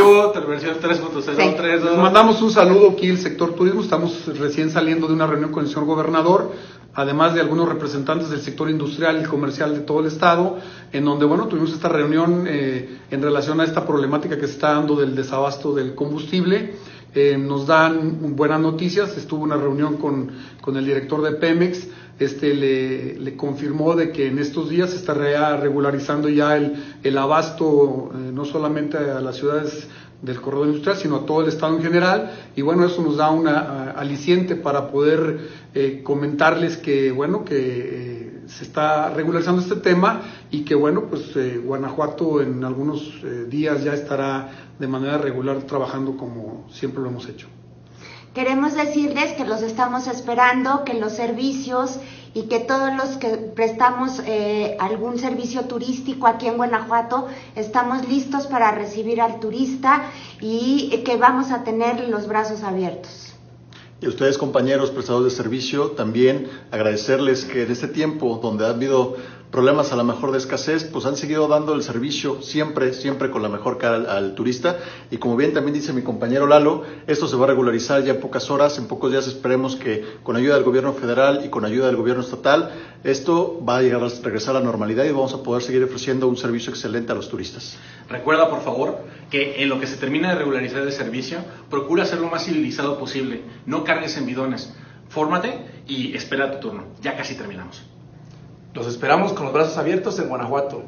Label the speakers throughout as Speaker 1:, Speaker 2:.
Speaker 1: vivo, versión 3.0, 3,
Speaker 2: Les mandamos un saludo aquí el sector turismo. Estamos recién saliendo de una reunión con el señor gobernador, además de algunos representantes del sector industrial y comercial de todo el estado, en donde, bueno, tuvimos esta reunión eh, en relación a esta problemática que se está dando del desabasto del combustible. Eh, nos dan buenas noticias. Estuvo una reunión con, con el director de Pemex este, le, le, confirmó de que en estos días se estaría regularizando ya el, el abasto eh, no solamente a las ciudades del corredor industrial, sino a todo el estado en general. Y bueno, eso nos da una aliciente para poder eh, comentarles que, bueno, que eh, se está regularizando este tema y que, bueno, pues Guanajuato en algunos días ya estará de manera regular trabajando como siempre lo hemos hecho.
Speaker 3: Queremos decirles que los estamos esperando, que los servicios y que todos los que prestamos eh, algún servicio turístico aquí en Guanajuato estamos listos para recibir al turista y que vamos a tener los brazos abiertos.
Speaker 4: Y a ustedes, compañeros prestadores de servicio, también agradecerles que en este tiempo donde ha habido problemas a lo mejor de escasez, pues han seguido dando el servicio siempre, siempre con la mejor cara al, turista. Y como bien también dice mi compañero Lalo, esto se va a regularizar ya en pocas horas, en pocos días esperemos que con ayuda del gobierno federal y con ayuda del gobierno estatal, esto va a llegar a regresar a la normalidad y vamos a poder seguir ofreciendo un servicio excelente a los turistas.
Speaker 1: Recuerda, por favor, que en lo que se termina de regularizar el servicio, procura ser lo más civilizado posible. No cargues en bidones. Fórmate y espera tu turno. Ya casi terminamos.
Speaker 5: Los esperamos con los brazos abiertos en Guanajuato.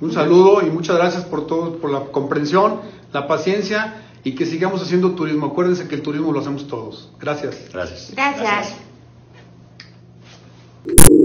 Speaker 2: Un saludo y muchas gracias por todo, por la comprensión, la paciencia y que sigamos haciendo turismo. Acuérdense que el turismo lo hacemos todos. Gracias.
Speaker 4: Gracias.
Speaker 3: Gracias. gracias.